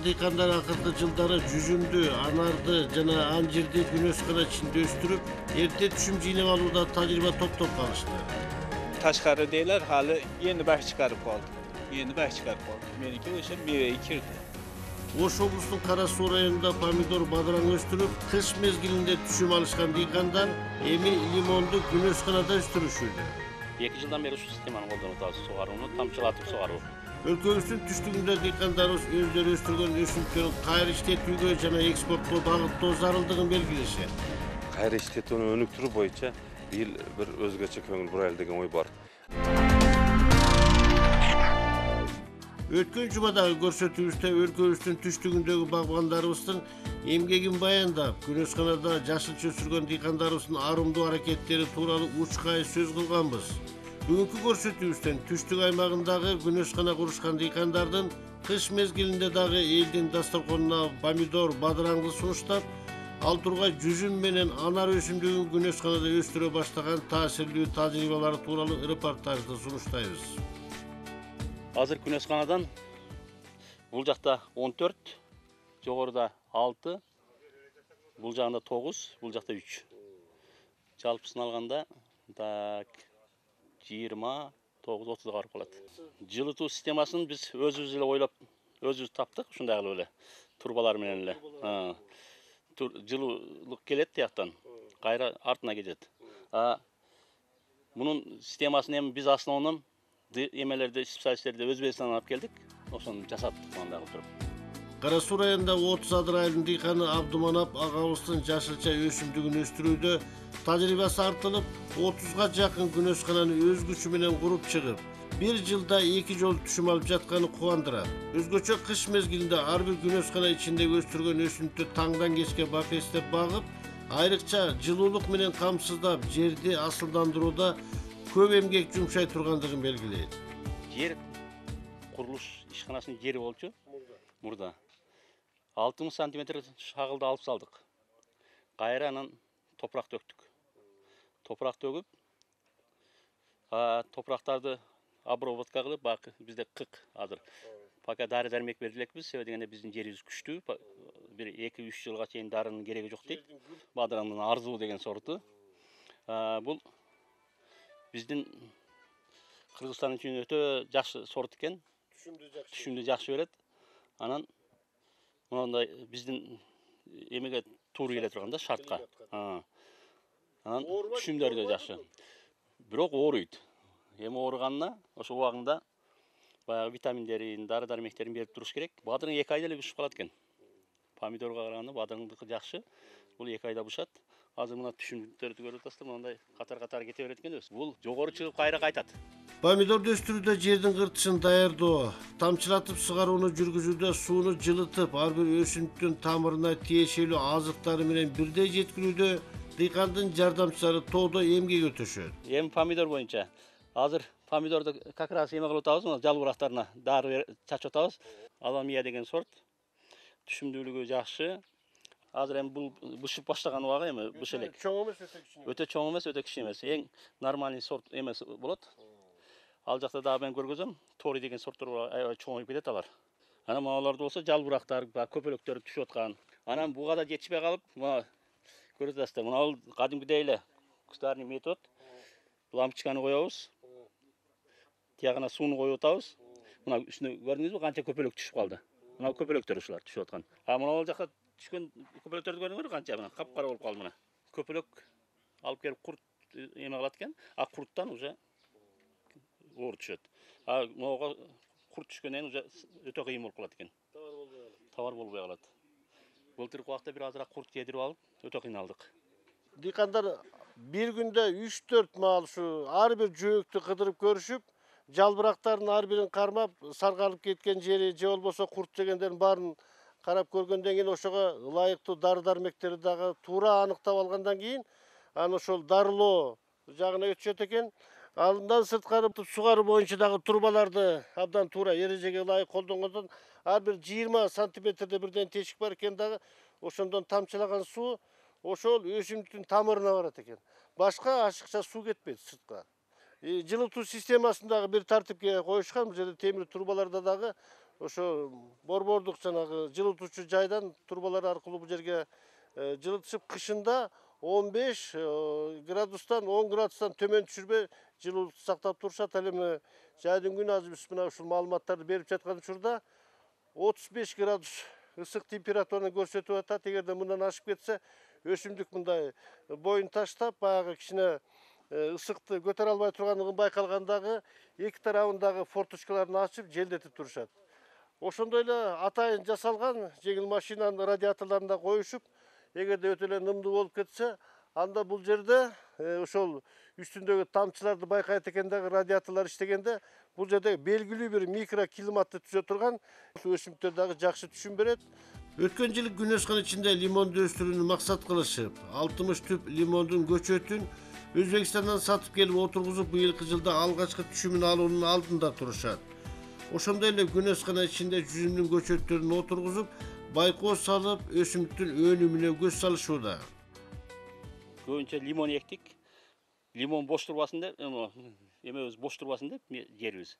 районундагы дыйкандар акыркы жылдары жүзүмдү анарды жана анжирди күнөскана ичинде өстүрүп эрте түшүм жыйнап алууда тажрыйба топтоп калышты Taşkarı değiller, halı yeni baş çıkarıp oldu. Yeni baş çıkarıp oldu. Benimki o şey meyveyi kirdi. ош облустунун кара суу районунда помидор бадыраң өстүрүп кыш мезгилинде түшүм алышкан дыйкандар эми лимонду күнөсканада өстүрүшүүдө эки жылдан бери ушул системаны колдонуп атабыз сугарууну тамчылатып сугаруу өлкөбүздүн түштүгүндө дыйкандарыбыз өздөрү өстүргөн өсүмдүктөрүн кайра иштетүүгө жана экспорттоо багыттоо зарылдыгын белгилешет кайра иштетүүнү өнүктүрүү боюнча быйыл бир өзгөчө көңүл бурайлы деген ой бар. Өткөн жумадагы көрсөтүүбүздө өлкөбүздүн түштүгүндөгү багбандарыбыздын эмгегин баяндап күнөсканада жашылча өсүргөн дыйкандарыбыздын арымдуу аракеттери тууралуу учкай сөз кылганбыз бүгүнкү көрсөтүүбүздөн түштүк аймагындагы күнөскана курушкан дыйкандардын кыш мезгилинде дагы элдин дасторконуна помидор бадыраңды сунуштап ал тургай жүзүм менен анар өсүмдүгүн күнөсканада өстүрө баштаган таасирлүү тажрыйбалары тууралуу репортажды сунуштайбыз азыр күнөсканадан бул жакта он төрт жогоруда алты бул жагында тогуз бул жакта үч жалпысын алганда так жыйырма тогуз отузга барып калат жылытуу системасын биз өзүбүз эле ойлоп өзүбүз таптык ушундай кылып эле трубалар менен эле жылуулук келет тияктан кайра артына кетет а мунун системасын эми биз основном эмелерди специалисттерди өзбекстандан алып келдик ошону жасаттык мындай кылып туруп кара суу районунда отуз адыр айылдын дыйканы абдыманап агабыздын жашылча өсүмдүгүн өстүрүүдө тажрыйбасы артылып отузга жакын күнөскананы өз күчү менен куруп чыгып бир жылда эки жолу түшүм алып жатканы кубандырат өзгөчө кыш мезгилинде ар бир күнөскана ичинде өстүргөн өсүмдүктү таңдан кечке бакестеп багып айрыкча жылуулук менен камсыздап жерди асылдандырууда көп эмгек жумшай тургандыгын белгилейт жер курулуш ишканасынын жери болчу? Мурда алты миң сантиметр шагылды алып салдык кайра анан топурак төктүк топурак төгүп а, топурактарды обработка кылып баягы бизде кык азыр пока дары дармек бере элекпиз себеби дегенде биздин жерибиз күчтүү бир эки үч жылга чейин дарынын кереги жок дейт бадыраңдын арзуу деген сорту бул биздин кыргызстан үчүн өтө жакшы сорт экен түшүмдү жакшы берет анан мондай биздин эмеге туура келе турган да шартка анан түшүмдөрү да жакшы бирок ооруйт эми ооруганына ошо убагында баягы витаминдерин дары дармектерин берип туруш керек бадырың эки айда эле бышып калат экен помидорго караганда бадырыңдыкы жакшы бул эки айда бышат азыр мына түшүмдүктөрдү көрүп атасыздар мындай катар катар кете берет экен бул жогору чыгып кайра кайтат помидорду өстүрүүдө жердин кыртышын даярдоо тамчылатып сугарууну жүргүзүүдө сууну жылытып ар бир өсүмдүктүн тамырына тиешелүү азыктары менен бирдей жеткирүүдө дыйкандын жардамчылары тоодо эмгек өтөшөт эми помидор боюнча азыр помидорду как раз эме кылып атабыз мына жалбырактарына дары чачып атабыз аламия деген сорт түшүмдүүлүгү жакшы азыр эми бул бышып баштаган убагы эми быша элек чоң эмес өтө кичине өтө чоң эмес өтө кичи эмес эң нормальный сорт эмеси болот ал жакта дагы мен көргөзөм тори деген аябай чоңоюп кетет алар анан могуларда болсо жалбырактар баягы көпөлөктөр түшүп аткан анан буга да жетишпей калып мына көрүп атасыздар мына бул кадимкидей эле кустарный метод лампочканы коебуз тиягына сууну коюп атабыз мына үстүнө көрдүңүзбү канча көпөлөк түшүп калды мына көпөлөктөр ушулар түшүп аткан а мына жака түшкөн көпөлөктөрдү көрдүңөрбү канча мына капкара болуп калды мына көпөлөк алып келип курт эме кылат экен а курттан уже оор түшөт а могуга курт түшкөндөн кийин уже өтө кыйын болуп калат экен. Товар болбой калат. Былтыркы убакта бир азыраак курт жедирип алып өтө кыйналдык дыйкандар бир күндө үч төрт маал ушу ар бир жөөктү кыдырып көрүшүп жалбырактардын ар бирин кармап саргалып кеткен жери же болбосо курт жегендердин баарын карап көргөндөн кийин ошого ылайыктуу дары дармектерди дагы туура аныктап алгандан кийин анан ошол дарылоо жагына өтүшөт экен. Андан сырткары сугаруу боюнча дагы трубаларды абдан туура эрежеге ылайык колдонгондон ар бир жыйырма сантиметрде бирден тешик бар экен дагы ошондон тамчылаган суу ошол өсүмдүктүн тамырына барат экен башка ашыкча суу кетпейт сыртка жылытуу системасын дагы бир тартипке коюшкан бул жерде темир трубаларда дагы ошо борбордук жанагы жылытуучу жайдан турбалар аркылуу бул жерге э, жылытышып кышында 15 э, градустан 10 градустан түшүрбөй жылуулукту сактап турушат ал эми жайдын күнү азыр биз мына ушул маалыматтарды берип жаткан учурда 35 градус ысык температураны көрсөтүп атат эгерде мындан ашып кетсе өсүмдүк мындай боюн таштап баягы кичине ысыкты көтөрө албай турганлыгы байкалгандагы эки тарабындагы форточкаларын ачып желдетип турушат ошондой эле атайын жасалган жеңил машинанын радиаторлорун да коюшуп эгерде өтө эле нымдуу болуп кетсе анда бул жерде ошол үстүндөгү тамчыларды байкайт экен дагы радиаторлор иштегенде бул жерде белгилүү бир микроклиматты түзө турган өсүмдүктөр дагы жакшы түшүм берет. Өткөн жылы күнөскан ичинде лимонду өстүрүүнү максат кылышып алтымыш түп лимондун көчөтүн өзбекстандан сатып келип отургузуп быйылкы жылда алгачкы түшүмүн алуунун алдында турушат ошондой эле күнөскана ичинде жүзүмдүн көчөттөрүн отургузуп байкоо салып өсүмдүктүн өнүмүнө көз салышууда көбүнчө лимон эктик лимон бош турбасын деп эме эмебиз бош турбасын деп жерибиз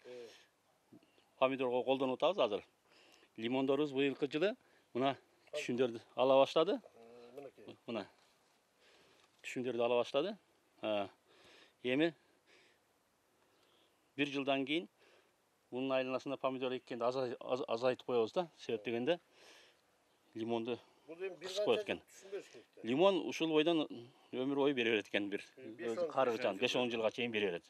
помидорго колдонуп атабыз азыр лимондорубуз быйылкы жылы мына түшүмдөрдү ала баштады мына түшүмдөрдү ала баштады эми бир жылдан кийин мунун айланасына помидор эккенди азай- аз- азайтып коебуз да себеп дегенде түшүм бериш керек да. лимон ушул бойдон өмүр бою бере берет экен бир. Он- карыгычан беш он жылга чейин бере берет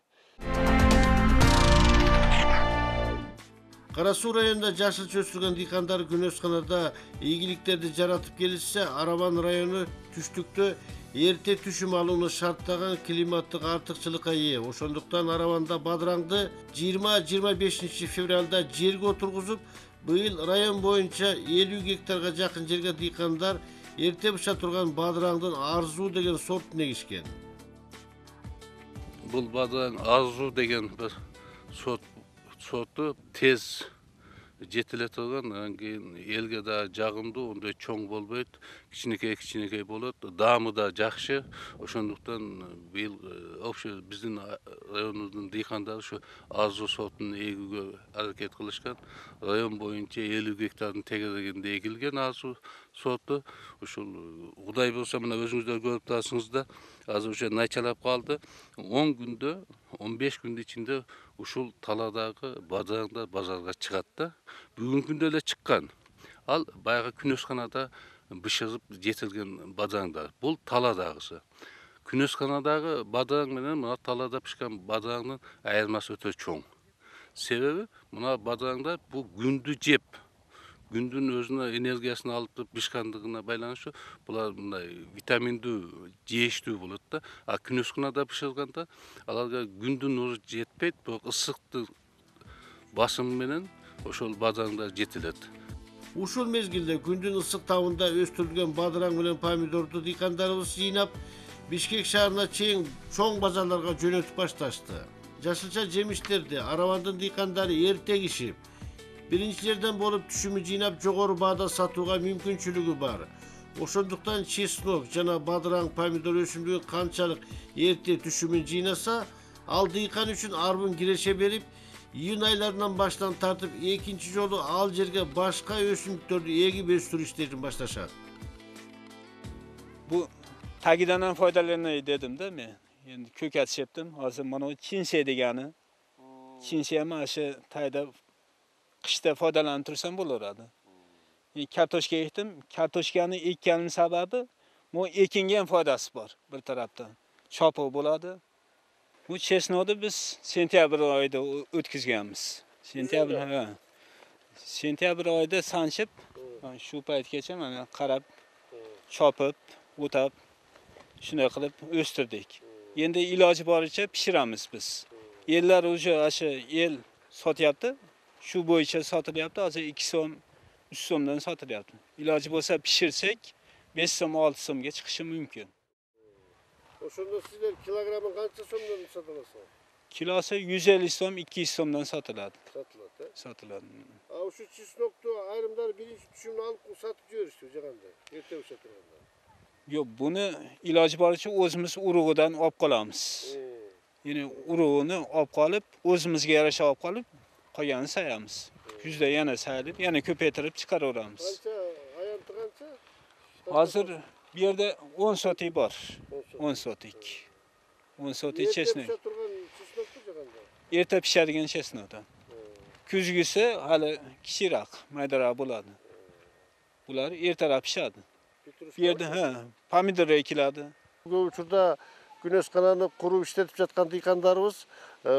кара суу районунда жашылча өстүргөн дыйкандар күнөсканада ийгиликтерди жаратып келишсе араван району түштүктө эрте түшүм алууну шарттаган климаттык артыкчылыкка ээ ошондуктан араванда бадыраңды жыйырма жыйырма бешинчи февралда жерге отургузуп быйыл район боюнча элүү гектарга жакын жерге дыйкандар эрте быша турган бадыраңдын арзуу деген сортун эгишкен Бұл бадыран арзу деген бір сорт сорты тез жетіле тұрған анан кейін элге да жагымдуу ондай чоң болбойт кичинекей кичинекей болот даамы да жакшы ошондуктан быйыл вообще биздин районубуздун дыйкандары ушу арзу сортун эгүүгө аракет кылышкан район боюнча элүү гектардын тегерегинде эгилген арзу сорту ушул кудай буюрса мына өзүңүздөр көрүп турасыңыздар азыр уже началап калды он күндө он беш күндүн ичинде ушул таладагы бадыраңдар базарга чыгат да бүгүнкү күндө эле чыккан. Ал баягы күнөсканада бышырып жетилген бадыраңдар бул таладагысы күнөсканадагы бадыраң менен мына талада пышкан бадыраңдын айырмасы өтө чоң. Себеби мына бадыраңдар бул күндү жеп күндүн өзүнө энергиясын алып туруп бышкандыгына байланыштуу булар мындай витаминдүү жээчтүү болот да а күнөсканада бышырганда аларга күндүн нуру жетпейт бирок ысыктын басымы менен ошол бадыраңдар жетилет ушул мезгилде күндүн ысык табында өстүрүлгөн бадыраң менен помидорду дыйкандарыбыз жыйнап бишкек шаарына чейин чоң базарларга жөнөтүп башташты жашылча жемиштерди аравандын дыйкандары эрте эгишип биринчилерден болуп түшүмү жыйнап жогору баада сатууга мүмкүнчүлүгү бар ошондуктан чеснок жана бадыраң помидор өсүмдүгү канчалык эрте түшүмүн жыйнаса ал дыйкан үчүн арбын киреше берип июнь айларынан баштан тартып экинчи жолу ал жерге башка өсүмдүктөрдү эгип өстүрүү иштерин башташат Bu tagidan foydalanay dedim de men. Endi ko'kat sepdim. Hozir mana bu chinse degani. Chinse ham mana shu tayda qishda foydalanib tursam bo'laveradi. Kartoshka ekdim. Kartoshkani ekkanim sababi bu ekinga ham foydasi bor bir tarafdan. Chopuq bo'ladi. Bu chesnokni biz sentyabr oyida o'tkazganmiz. Sentyabr ha. Sentyabr oyida sanchib, mana shu paytgacha mana qarab chopib, o'tab shunday qilib o'stirdik. Endi iloji boricha pishiramiz biz. Ellar уже shu el sotyapti. Shu bo'yicha sotilyapti. Hozir 2 so'm, 3 so'mdan sotilyapti. Iloji bo'lsa pishirsak 5 so'm, 6 so'mga chiqishi mumkin. сиздер килограммын канча сомдон сатып аласыңар Kilosi 150 so'm, 200 so'mdan sotiladi. Sotiladi. ушу чеснокту айрымдары биринчи түшүмүн алып сатып жиберишти жаганда эрте быша турганда Yo'q, buni iloji boricha o'zimiz urug'idan olib qolamiz. Ya'ni urug'ini olib qolib, o'zimizga yarasha olib qolib, qolganini sayamiz. Күзде yana sayılıp, yana. Qancha ayanti qancha? Hozir bu yerda 10 sotik bor. 10 sotik. 10 sotik chesnak. Erta pishadigan chesnokdan. Kuzgisi hali kichikroq, maydaroq bo'ladi. Bular ertaroq pishadi. Bu yerda ha, pomidor ekiladi. көп учурда күнөс кананы куруп иштетип жаткан дыйкандарыбыз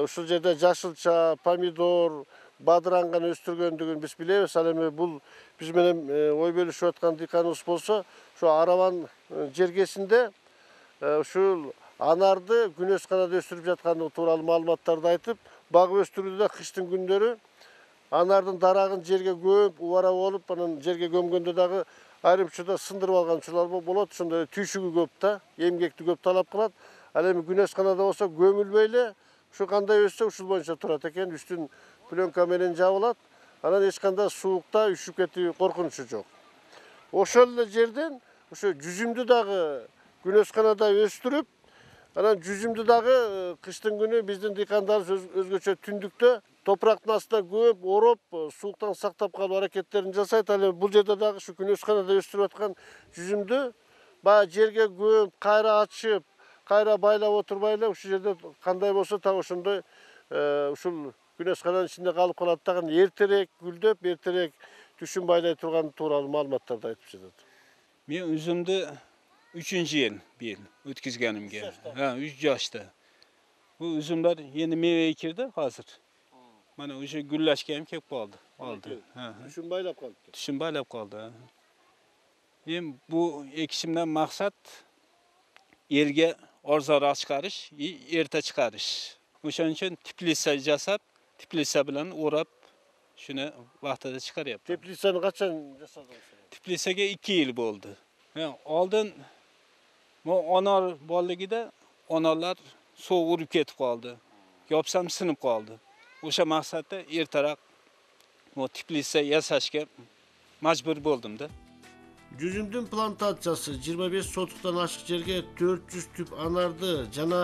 ушул жерде жашылча помидор бадыранган өстүргөндүгүн биз билебиз ал эми бул биз менен ой бөлүшүп аткан дыйканыбыз болсо ушу араван жергесинде ушул анарды күнөс канада өстүрүп жаткандыгы тууралуу маалыматтарды айтып багып өстүрүүдө кыштын күндөрү анардын дарагын жерге көмүп убара болуп анан жерге көмгөндө дагы айрым учурда сындырып алган учурлар бо- болот ошондо түйшүгү көп да эмгекти көп талап кылат ал эми күнөс канада болсо көмүлбөй эле ушу кандай өссө ушул боюнча турат экен үстүн пленка менен жабылат анан эч кандай суукта үшүп кетүү коркунучу жок ошол эле жерден ошо жүзүмдү дагы күнөс канада өстүрүп анан жүзүмдү дагы кыштын күнү биздин дыйкандарыбыз өз- өзгөчө түндүктө топурактын астына э, сууктан сактап калуу аракеттерин жасайт ал эми бул жерде дагы ушу күнөс канада өстүрүп аткан жүзүмдү баягы жерге көмүп кайра ачып кайра байлап отурбай эле ушул жерде кандай болсо так ошондой ушул күнөс кананын ичинде калып калат дагы эртерээк гүлдөп эртерээк түшүн байлай турган тууралуу маалыматтарды айтып жатат 3. yıl bir yıl ötküzgenimge. Ha, 3 yaşta. Bu üzümler yeni meyve ekirdi hazır. Mana o'sha gullashga kelib qoldi. Oldi. Ha, ha. түшүн байлап калыптыр Tushum baylab qoldi. Endi bu ekishimdan maqsad yerga orzaroq chiqarish, и erta chiqarish. O'shaning uchun teplitsa jasab, teplitsa bilan o'rab shuni vaqtida chiqaryapman. теплицаны качан жасадыңыз Tiflisa'ga 2 yil bo'ldi. Oldin bu onor borligida onorlar sovuq urib ketib qoldi. Yopsam sinib qoldi. O'sha maqsadda ertaroq bu Tiflisa yasashga majbur bo'ldim-da. жүзүмдүн плантациясы 25 сотуктан ашык жерге 400 түп анарды жана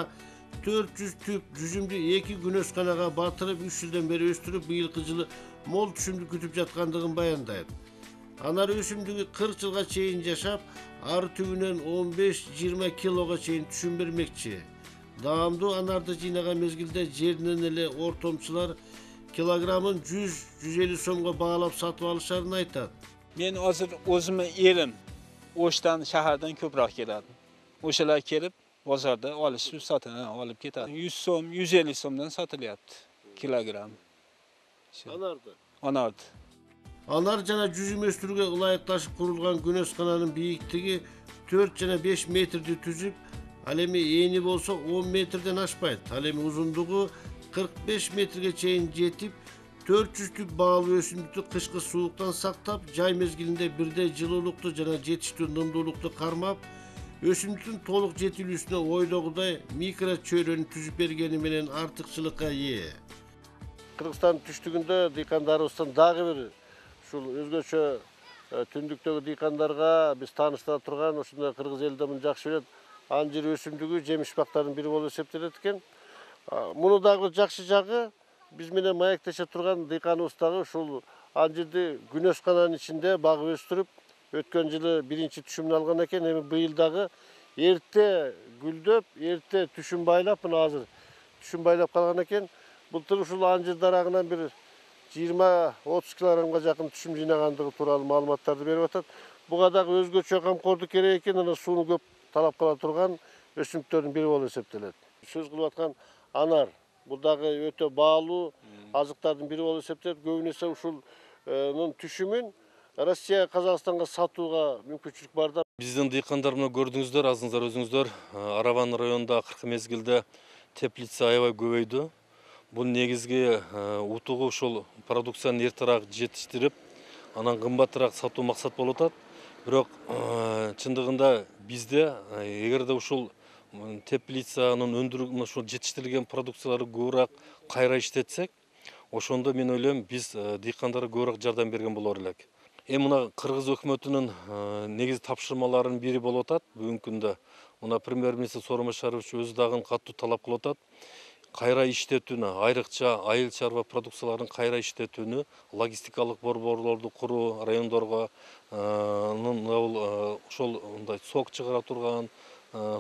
400 түп жүзүмдү эки күнөс канага батырып 3 жылдан бери өстүрүп быйылкы жылы мол түшүмдү күтүп жаткандыгын баяндайт анар өсүмдүгү 40 жылга чейин жашап ар түбүнөн 15-20 килого чейин түшүм бермекчи даамдуу анарды жыйнаган мезгилде жеринен эле ортомчулар килограммын 100-150 сомго баалап сатып алышарын айтат Men hozir o'zimni erim O'shdan shahardan ko'proq keladi. O'shalar kelib bozorda olishib sotib olib ketadi. 100 so'm, 150 so'mdan sotilyapti kilogramm. Shu анарды Onordi. Анар жана жүзүм өстүрүүгө ылайыкташып курулган күнөс кананын бийиктиги 4 жана 5 метрди түзүп, ал эми эни болсо 10 метрден ашпайт. Ал эми узундугу 45 метрге чейин жетип, 400 түп баалуу өсүмдүктү кышкы сууктан сактап, жай мезгилинде бирдей жылуулукту жана жетиштүү нымдуулукту кармап, өсүмдүктүн толук жетилүүсүнө ойдогудай микро чөйрөнү түзүп бергени менен артыкчылыкка ээ. Кыргызстан түштүгүндө дыйкандарыбыздын дагы бир ушул өзгөчө түндүктөгү дыйкандарга биз тааныштыра турган ошондой кыргыз эли да муну жакшы билет анжир өсүмдүгү жемиш бактарынын бири болуп эсептелет экен муну дагы жакшы жагы биз менен маектеше турган дыйканыбыз дагы ушул анжирди күнөс кананын ичинде багып өстүрүп өткөн жылы биринчи түшүмүн алган экен эми быйыл дагы эрте гүлдөп эрте түшүм байлап мына азыр түшүм байлап калган экен былтыр ушул анжир дарагынан бир жыйырма отуз килограммга жакын түшүм жыйнагандыгы тууралуу маалыматтарды берип атат. Буга дагы өзгөчө камкордук керек экен анан сууну көп талап кыла турган өсүмдүктөрдүн бири болуп эсептелет сөз кылып аткан анар бул дагы өтө баалуу азыктардын бири болуп эсептелет көбүн эсе ушулнун түшүмүн россия казакстанга сатууга мүмкүнчүлүк бар да. Биздин дыйкандар мына көрдүңүздөр азыңыздар өзүңүздөр араван районунда акыркы мезгилде теплица аябай көбөйдү бул негизги утугу ушул продукцияны эртерээк жетиштирип анан кымбатыраак сатуу максат болуп атат бирок чындыгында бизде эгерде ушул м, теплицанын өндүрүү мына ушул жетиштирилген продукцияларды көбүрөөк кайра иштетсек ошондо мен ойлойм биз дыйкандарга көбүрөөк жардам берген болор элек. Эми мына кыргыз өкмөтүнүн негизги тапшырмаларынын бири болуп атат. Бүгүнкү күндө мына премьер министр сооронбай шарипович өзү дагы катуу талап кылып атат. Кайра иштетүүнү айрыкча айыл чарба продукцияларын кайра иштетүүнү логистикалык борборлорду куруу райондорго бул ошол мындай сок чыгара турган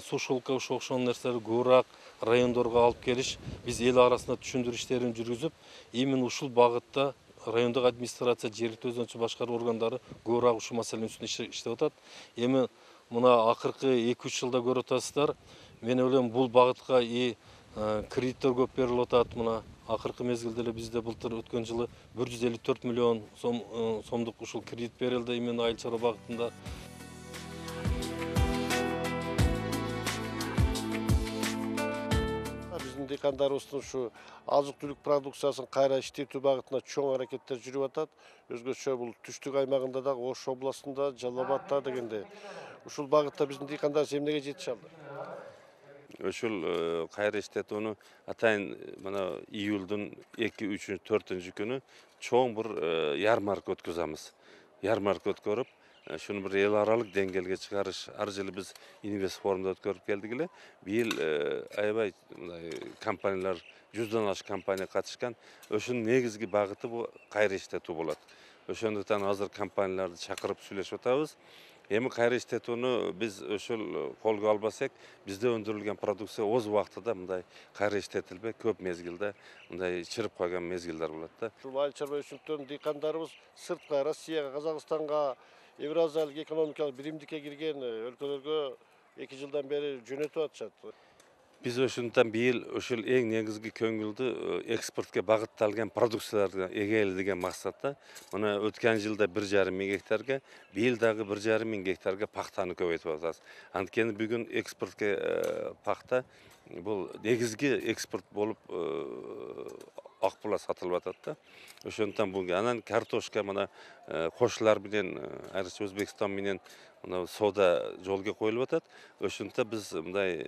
сушилка ушул окшогон нерселерди көбүрөөк райондорго алып келиш биз эл арасында түшүндүрүү иштерин жүргүзүп именно ушул багытта райондук администрация жергиликтүү өзүнчө башкаруу органдары көбүрөөк ушул маселенин үстүндө иштеп атат эми мына акыркы эки үч жылда көрүп атасыздар мен ойлойм бул багытка и кредиттер көп берилип атат. Мына акыркы мезгилде эле бизде былтыр өткөн жылы бир жүз элүү төрт миллион сом сомдук ушул кредит берилди именно айыл чарба багытында. Биздин дыйкандарыбыздын ушу азык түлүк продукциясын кайра иштетүү багытында чоң аракеттер жүрүп атат. Өзгөчө бул түштүк аймагында дагы ош областында жалал абадта дегенде. Ушул багытта биздин дыйкандарыбыз эмнеге жетише алды ушул кайра иштетүүнү атайын мына июлдун эки үчүнчү төртүнчү күнү чоң бир ярмарка өткөзөбүз ярмарка өткөрүп ушуну бир эл аралык деңгээлге чыгарыш. Ар жылы биз инвест форумда өткөрүп келдик эле. Быйыл аябай мындай компаниялар жүздөн ашык компания катышкан. Ошонун негизги багыты бул кайра иштетүү болот. Ошондуктан азыр компанияларды чакырып сүйлөшүп атабыз. Эми кайра биз ушул колго албасак бизде өндүрүлгөн продукция оз убактыда мындай кайра иштетилбей көп мезгилде мындай чырып койгон мезгилдер болот да ушул айыл чарба өсүмдүктөрүн дыйкандарыбыз сыртка россияга казакстанга евразиялык экономикалык биримдикке кирген өлкөлөргө эки жылдан бери жөнөтүп атышат биз ошондуктан быйыл ушул эң негизги көңүлдү экспортко багытталган продукцияларга эгели деген максатта мына өткөн жылда бир жарым миң гектарга быйыл дагы бир жарым миң гектарга пахтаны көбөйтүп атабыз анткени бүгүн экспортко пахта бул негизги экспорт болуп акбула сатылып атат да. Ошондуктан бул анан картошка мына кошулар менен айрыкча өзбекстан менен мына соода жолго коюлуп атат ошондуктан биз мындай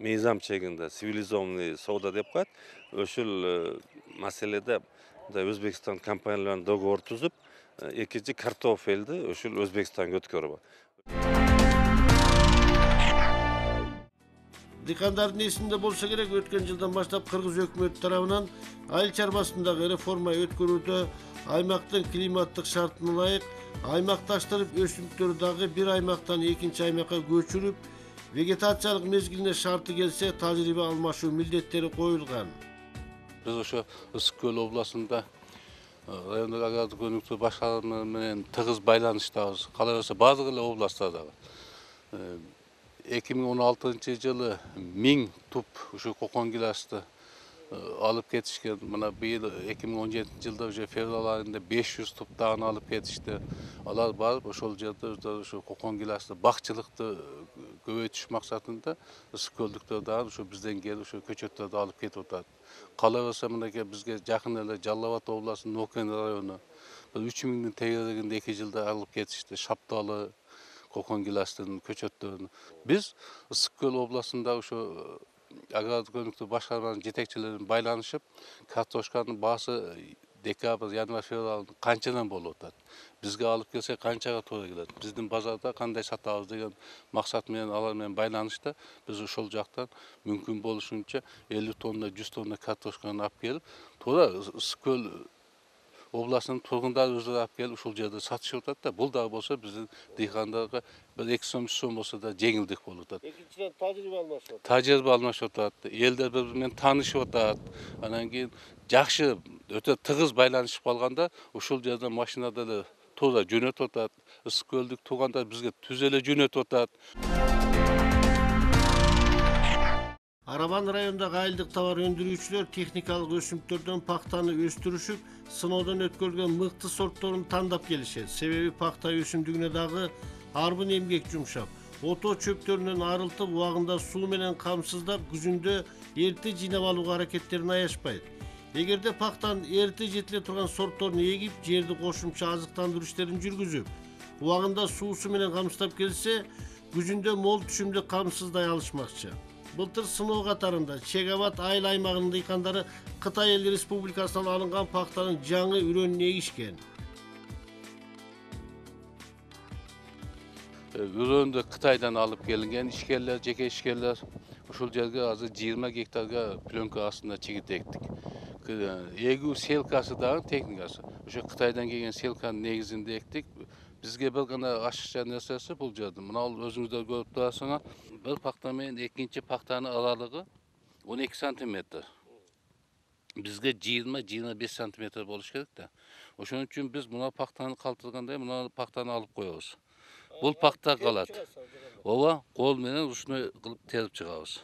мыйзам чегинде цивилизованный соода деп коет ушул маселеде мындай өзбекстан компаниялар менен договор түзүп экинчи картофелди ушул өзбекстанга өткөрүп дыйкандардын эсинде болсо керек өткөн жылдан баштап кыргыз өкмөтү тарабынан айыл чарбасындагы реформа өткөрүүдө аймактын климаттык шартына ылайык аймакташтырып өсүмдүктөрдү дагы бир аймактан экинчи аймакка көчүрүп вегетациялык мезгилине шарты келсе тажрыйба алмашуу милдеттери коюлган биз ошо ысык көл областында райондук агрардык өнүктүү башкарма менен тыгыз байланыштабыз кала берсе баардык эки миң он алтынчы жылы миң туп ушу кокон гиласты алып кетишкен мына быйыл эки миң он жетинчи жылда уже февраль айында беш жүз алып кетишти алар барып ошол жерде ушу гиласты бакчылыкты көбөйтүш максатында ысык көлдүктөр дагы ушу бизден келип ошо көчөттөрдү алып кетип атат кала берсе мынакей бизге жакын эле жалал абад областынын нокен району бир үч миңдин тегерегинде эки жылда алып кетишти шапталы кокон гиластын көчөттөрүн биз ысык көл областында ошо агрардык өнүктүү башкарманын жетекчилери байланышып картошканын баасы декабрь январь февраль канчадан болуп атат бизге алып келсе канчага туура келет биздин базарда кандай сатабыз деген максат менен алар менен байланышта биз ошол жактан мүмкүн болушунча элүү тонна жүз тонна картошканы алып келип туура ысык көл областынын тургундары өздөрү алып келип ушул жерде сатышып атат да бул дагы болсо биздин дыйкандарга бир эки сом үч сом болсо да жеңилдик болуп атат экинчиден тажрыйба алмашып атат тажрыйба алмашып атат элдер бири бири менен таанышып атат анан кийин жакшы өтө тыгыз байланышып калганда ушул жерден машина деле туура жөнөтүп атат ысык көлдүк туугандар бизге түз эле жөнөтүп атат арабан районундагы айылдык товар өндүрүүчүлөр техникалык өсүмдүктөрдөн пахтаны өстүрүшүп сыноодон өткөрүлгөн мыкты сортторун тандап келишет себеби пахта өсүмдүгүнө дагы арбын эмгек жумшап ото чөптөрүнөн арылтып убагында суу менен камсыздап күзүндө эрте жыйнап алууга аракеттерин аяшпайт эгерде пахтанын эрте жетиле турган сортторун эгип жерди кошумча азыктандыруу иштерин жүргүзүп убагында суусу менен камсыздап келсе күзүндө мол түшүмдү камсыздай алышмакчы былтыр сыноо катарында чек абад айыл аймагынын дыйкандары кытай эл республикасынан алынган пахтанын жаңы үрөнүн эгишкен үрөндү кытайдан алып келинген ишкерлер жеке ишкерлер ушул жерге азыр 20 гектарга пленка астында чигит эктик эгүү селкасы дагы техникасы. Ошо кытайдан келген селканын негизинде эктик. Бизге бир гана ашыкча нерсеси бул жерде мына өзүңүздөр көрүп турасыңар бир пахта менен экинчи пахтанын аралыгы 12 сантиметр бизге 20-25 сантиметр болуш керек да ошон үчүн биз мына пахтаны калтыргандай мына пахтаны алып коебуз бул пахта калат ооба кол менен ручной кылып терип чыгабыз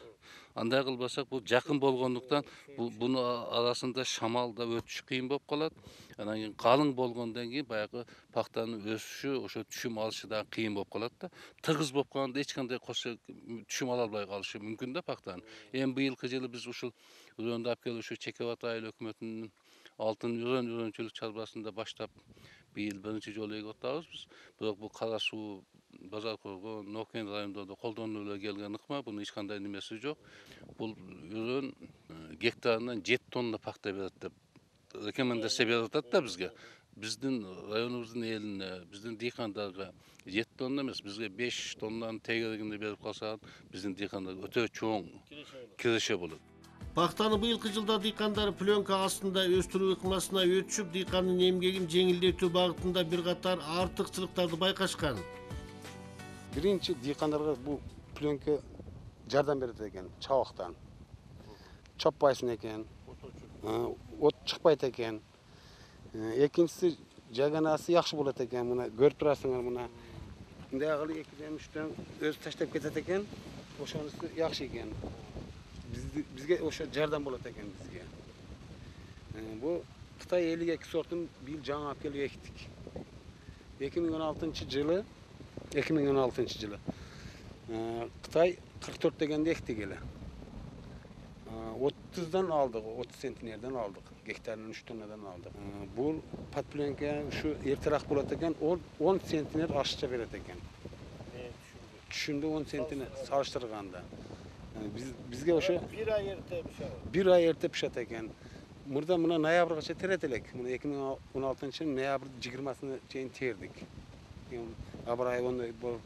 андай кылбасак бул жакын болгондуктан буну арасында шамал да өтүш кыйын болуп калат анан кийин калың болгондон кийин баягы пахтанын өсүшү ошо түшүм алышы дагы кыйын болуп калат да тыгыз болуп калганда эч кандай кошо түшүм ала албай калышы мүмкүн да пахтанын эми быйылкы жылы биз ушул үрөндү алып келип ушу чекебат айыл өкмөтүнүн алтын үрөн үрөнчүлүк чарбасында баштап быйыл биринчи жолу эгип атабыз биз бирок бул кара суу базар коргоо нокен райондордо колдонуп эле келген ыкма бунун эч кандай немеси жок бул үрөн гектарынан жети тонна пахта берет деп рекомендация берип атат да бизге биздин районубуздун элине биздин дыйкандарга жети тонна эмес бизге беш тоннанын тегерегинде берип калсак биздин дыйкандарга өтө чоң киреше болот Пахтаны быйылкы жылда дыйкандар пленка астында өстүрүү ыкмасына өтүшүп, дыйкандын эмгегин жеңилдетүү багытында бир катар артыкчылыктарды байкашкан. биринчи дыйкандарга бул пленка жардам берет экен чабактан чаппайсың экен o't chiqmaydi ekan ikkinchisi jaganasi yaxshi bo'ladi ekan mana ko'rib turasizlar mana bunday qilib ikkidan uchdan o'zi tashlab ketadi ekan o'shanisi yaxshi ekan bizga o'sha jardan bo'ladi ekan bizga bu xitoy ellik ikki sortini bu yil жаңа olib kelib ekdik ikki ming o'n oltinchi yili ikki ming o'n oltinchi yili xitoy qirq to'rt deganda ekdik hali 30'dan aldık, 30 sentnerdan aldık, gektarni 3 tonnadan oldik bu patplenke şu ertirak bulatırken ekan 10 sentner oshiqcha beradi Şimdi tushimda 10 sentini solishtirganda. Biz bizge o o'sha bir oy erta pishadi. bir ay oy erta pishadi ekan. Murda buni noyabrgacha teradilik Bunu 2016 ming noyabr 20-sini keyin terdik. Bulup ravo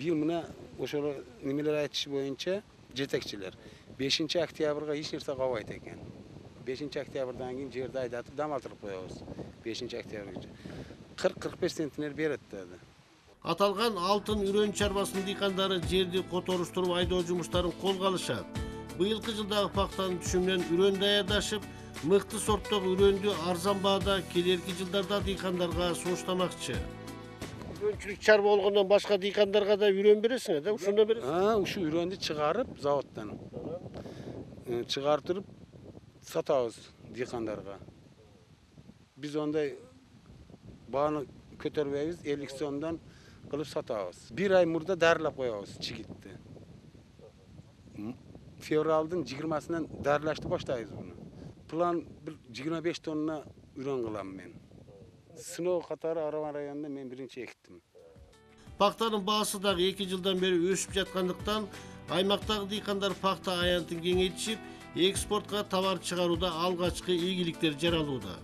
Bir yıl buna o buni o'shalar nimalar aytish bo'yicha yetakchilar ырайы ондай болуп туруп быйыл мына ошол немелер айтышы боюнча жетекчилер бешинчи октябрга эч нерсе кабайт экен бешинчи октябрдан кийин жерди айдатып дам алдырып коебуз бешинчи октябргача кырк кырк беш центнер берет деди Аталган алтын үрөн чарбасынын дыйкандары жерди которуштуруп айдоо жумуштарын колго алышат. Быйылкы жылдагы пахтанын түшүмүнөн үрөн даярдашып, мыкты сорттогу үрөндү арзан баада келерки жылдарда дыйкандарга сунуштамакчы. Үрөнчүлүк чарба болгондон башка дыйкандарга да үрөн бересиңер да, да бересиңер. Ушу үрөндү чыгарып заводдон э, чыгарып туруп сатабыз дыйкандарга биз ондай бааны көтөрбөйбүз элүү сомдон кылып сатабыз бир ай мурда дарылап коебуз чигитти М- февралдын жыйырмасынан дарылашты баштайбыз буну план бир жыйырма беш тонна үрөн кылам мен сыноо катары араван районунда мен биринчи эктим Пахтанын баасы дагы 2 жылдан бери өсүп жаткандыктан аймактагы дыйкандар пахта аянтын кеңейтишип, экспортко товар чыгарууда алгачкы ийгиликтер жаралууда.